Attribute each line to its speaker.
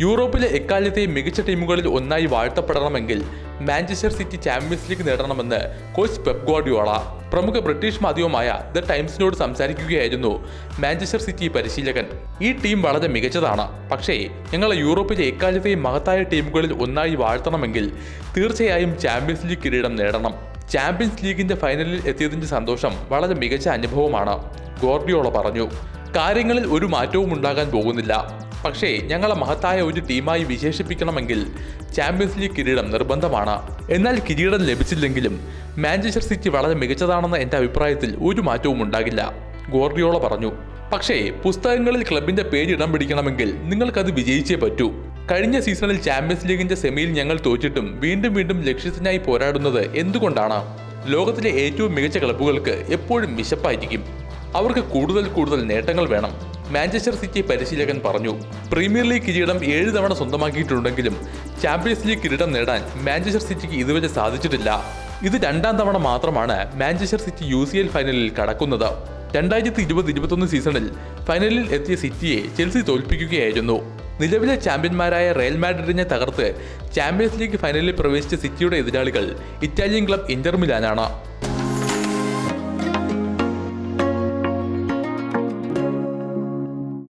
Speaker 1: യൂറോപ്പിലെ എക്കാലത്തെ മികച്ച ടീമുകളിൽ ഒന്നായി വാഴ്ത്തപ്പെടണമെങ്കിൽ മാഞ്ചസ്റ്റർ സിറ്റി ചാമ്പ്യൻസ് ലീഗ് നേടണമെന്ന് കോച്ച് പെപ് ഗോഡിയോള പ്രമുഖ ബ്രിട്ടീഷ് മാധ്യമമായ ദ ടൈംസിനോട് സംസാരിക്കുകയായിരുന്നു മാഞ്ചസ്റ്റർ സിറ്റി പരിശീലകൻ. ഈ ടീം വളരെ മികച്ചതാണ്. പക്ഷേ ഞങ്ങൾ യൂറോപ്പിലെ എക്കാലത്തെയും മഹത്തായ ടീമുകളിൽ ഒന്നായി വാഴ്ത്തണമെങ്കിൽ തീർച്ചയായും ചാമ്പ്യൻസ് ലീഗ് കിരീടം നേടണം. ചാമ്പ്യൻസ് ലീഗിന്റെ ഫൈനലിൽ എത്തിയതിന്റെ സന്തോഷം വളരെ മികച്ച അനുഭവമാണ് ഗോർഡിയോള പറഞ്ഞു. കാര്യങ്ങളിൽ ഒരു മാറ്റവും ഉണ്ടാകാൻ പോകുന്നില്ല. പക്ഷേ ഞങ്ങളെ മഹത്തായ ഒരു ടീമായി വിശേഷിപ്പിക്കണമെങ്കിൽ ചാമ്പ്യൻസ് ലീഗ് കിരീടം നിർബന്ധമാണ്. എന്നാൽ കിരീടം ലഭിച്ചില്ലെങ്കിലും മാഞ്ചസ്റ്റർ സിറ്റി വളരെ മികച്ചതാണെന്ന എന്റെ അഭിപ്രായത്തിൽ ഒരു മാറ്റവും ഉണ്ടാകില്ല ഗോർഡിയോള പറഞ്ഞു. പക്ഷേ പുസ്തകങ്ങളിൽ ക്ലബിന്റെ പേര് ഇടം പിടിക്കണമെങ്കിൽ നിങ്ങൾക്കത് വിജയിച്ചേ പറ്റൂ. കഴിഞ്ഞ സീസണിൽ ചാമ്പ്യൻസ് ലീഗിന്റെ സെമിയിൽ ഞങ്ങൾ തോറ്റിട്ടും വീണ്ടും വീണ്ടും ലക്ഷ്യത്തിനായി പോരാടുന്നത് എന്തുകൊണ്ടാണ്? ലോകത്തിലെ ഏറ്റവും മികച്ച ക്ലബ്ബുകൾക്ക് എപ്പോഴും വിശപ്പായിരിക്കും. അവർക്ക് കൂടുതൽ കൂടുതൽ നേട്ടങ്ങൾ വേണം. മാഞ്ചസ്റ്റർ സിറ്റി പരിശീലകൻ പറഞ്ഞു പ്രീമിയർ ലീഗ് കിരീടം ഏഴ് തവണ സ്വന്തമാക്കിയിട്ടുണ്ടെങ്കിലും ചാമ്പ്യൻസ് ലീഗ് കിരീടം നേടാൻ മാഞ്ചസ്റ്റർ സിറ്റിക്ക് ഇതുവരെ സാധിച്ചിട്ടില്ല. ഇത് രണ്ടാം തവണ മാത്രമാണ് Manchester City U C L ഫൈനലിൽ കടക്കുന്നത്. രണ്ടായിരത്തി ഇരുപത് ഇരുപത്തൊന്ന് സീസണിൽ ഫൈനലിൽ എത്തിയ സിറ്റിയെ ചെൽസി തോൽപ്പിക്കുകയായിരുന്നു. നിലവിലെ ചാമ്പ്യന്മാരായ റയൽ മാഡ്രിഡിനെ തകർത്ത് ചാമ്പ്യൻസ് ലീഗ് ഫൈനലിൽ പ്രവേശിച്ച സിറ്റിയുടെ എതിരാളികൾ ഇറ്റാലിയൻ ക്ലബ് ഇന്റർ മിലാനാണ്.